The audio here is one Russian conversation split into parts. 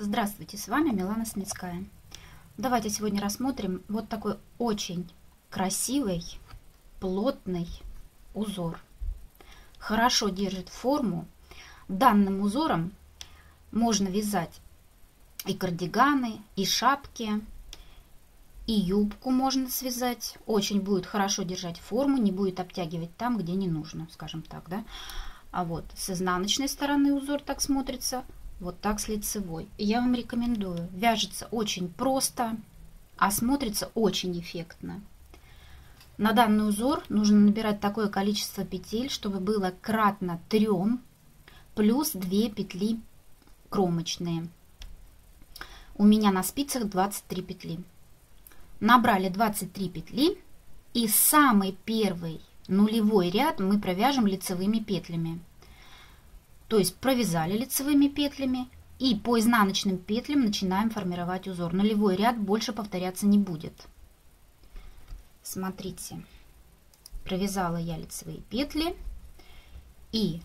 Здравствуйте, с вами Милана Смецкая. Давайте сегодня рассмотрим вот такой очень красивый, плотный узор. Хорошо держит форму. Данным узором можно вязать и кардиганы, и шапки, и юбку можно связать. Очень будет хорошо держать форму, не будет обтягивать там, где не нужно, скажем так, да. А вот с изнаночной стороны узор так смотрится, вот так с лицевой. Я вам рекомендую. Вяжется очень просто, а смотрится очень эффектно. На данный узор нужно набирать такое количество петель, чтобы было кратно 3 плюс 2 петли кромочные. У меня на спицах 23 петли. Набрали 23 петли и самый первый нулевой ряд мы провяжем лицевыми петлями. То есть провязали лицевыми петлями и по изнаночным петлям начинаем формировать узор. Нулевой ряд больше повторяться не будет. Смотрите, провязала я лицевые петли и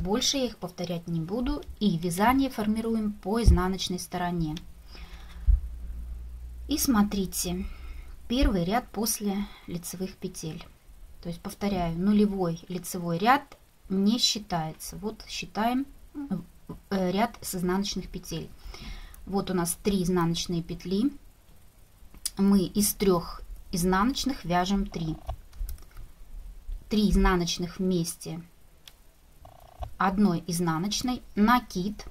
больше я их повторять не буду. И вязание формируем по изнаночной стороне. И смотрите, первый ряд после лицевых петель. То есть повторяю, нулевой лицевой ряд не считается. Вот считаем э, ряд с изнаночных петель. Вот у нас 3 изнаночные петли. Мы из трех изнаночных вяжем 3. 3 изнаночных вместе одной изнаночной, накид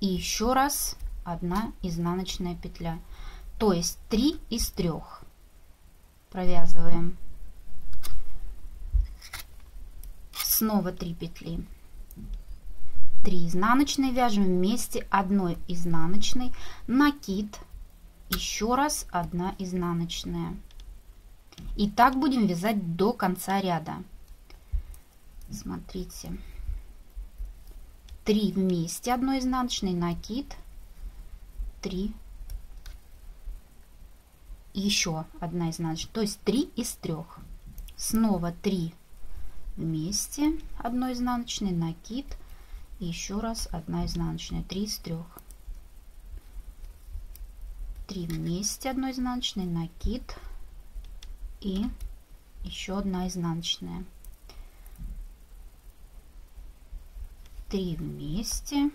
и еще раз одна изнаночная петля. То есть 3 из 3 провязываем снова 3 петли. 3 изнаночные вяжем вместе. Одной изнаночной. Накид. Еще раз 1 изнаночная. И так будем вязать до конца ряда. Смотрите. 3 вместе. Одной изнаночной. Накид. 3 еще одна изнаночная. То есть 3 из 3 снова 3 вместе одной изнаночной накид и еще раз одна изнаночная 3 из 3 3 вместе одной изнаночной накид и еще одна изнаночная. 3 вместе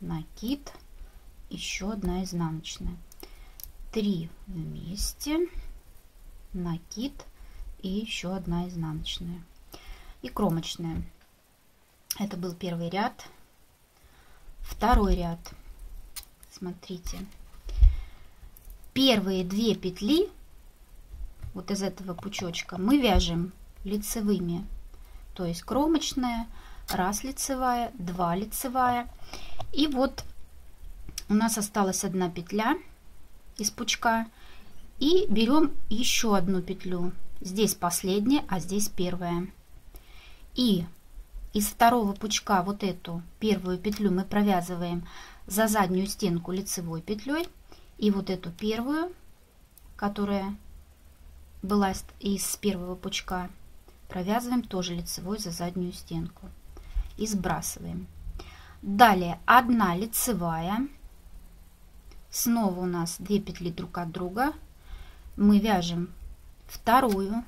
накид еще одна изнаночная. 3 вместе накид и еще одна изнаночная и кромочная. Это был первый ряд. Второй ряд. Смотрите. Первые две петли вот из этого пучочка мы вяжем лицевыми. То есть кромочная, раз лицевая, два лицевая. И вот у нас осталась одна петля из пучка. И берем еще одну петлю. Здесь последняя, а здесь первая. И из второго пучка вот эту первую петлю мы провязываем за заднюю стенку лицевой петлей. И вот эту первую, которая была из первого пучка, провязываем тоже лицевой за заднюю стенку. И сбрасываем. Далее одна лицевая. Снова у нас две петли друг от друга. Мы вяжем вторую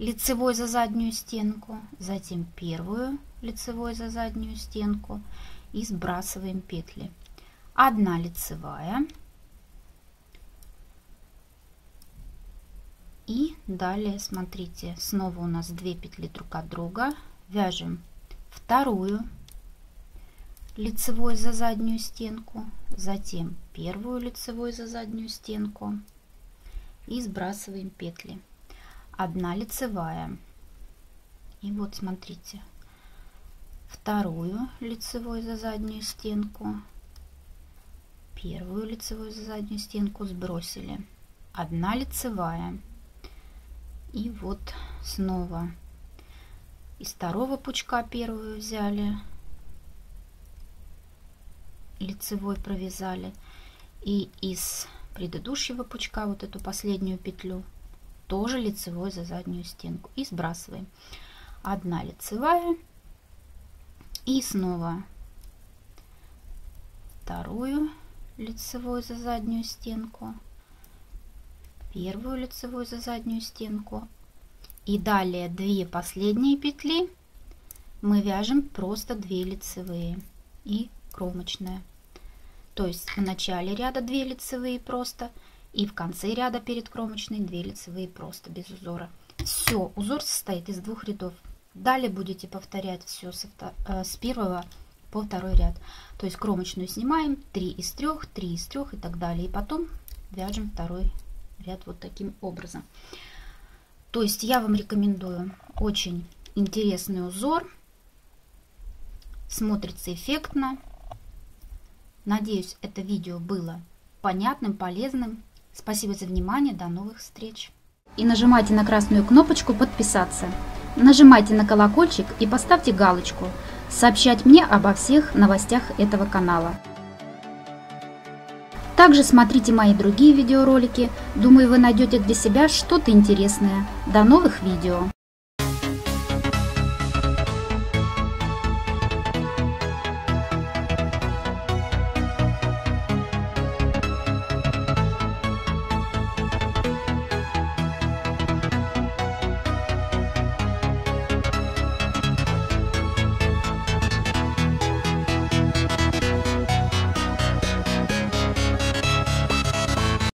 лицевой за заднюю стенку, затем первую лицевой за заднюю стенку и сбрасываем петли. Одна лицевая. И далее смотрите снова у нас две петли друг от друга. Вяжем вторую лицевой за заднюю стенку затем первую лицевой за заднюю стенку и сбрасываем петли одна лицевая. И вот смотрите, вторую лицевой за заднюю стенку, первую лицевую за заднюю стенку сбросили, одна лицевая. И вот снова. Из второго пучка первую взяли, лицевой провязали, и из предыдущего пучка вот эту последнюю петлю тоже лицевой за заднюю стенку. И сбрасываем. Одна лицевая. И снова вторую лицевую за заднюю стенку, первую лицевую за заднюю стенку. И далее две последние петли. Мы вяжем просто 2 лицевые и кромочная. То есть в начале ряда 2 лицевые просто и в конце ряда перед кромочной 2 лицевые просто без узора. Все, узор состоит из двух рядов. Далее будете повторять все с, э, с первого по второй ряд. То есть кромочную снимаем 3 из 3, 3 из 3 и так далее. И потом вяжем второй ряд вот таким образом. То есть я вам рекомендую очень интересный узор. Смотрится эффектно. Надеюсь, это видео было понятным, полезным. Спасибо за внимание. До новых встреч. И нажимайте на красную кнопочку «Подписаться». Нажимайте на колокольчик и поставьте галочку «Сообщать мне обо всех новостях этого канала». Также смотрите мои другие видеоролики. Думаю, вы найдете для себя что-то интересное. До новых видео!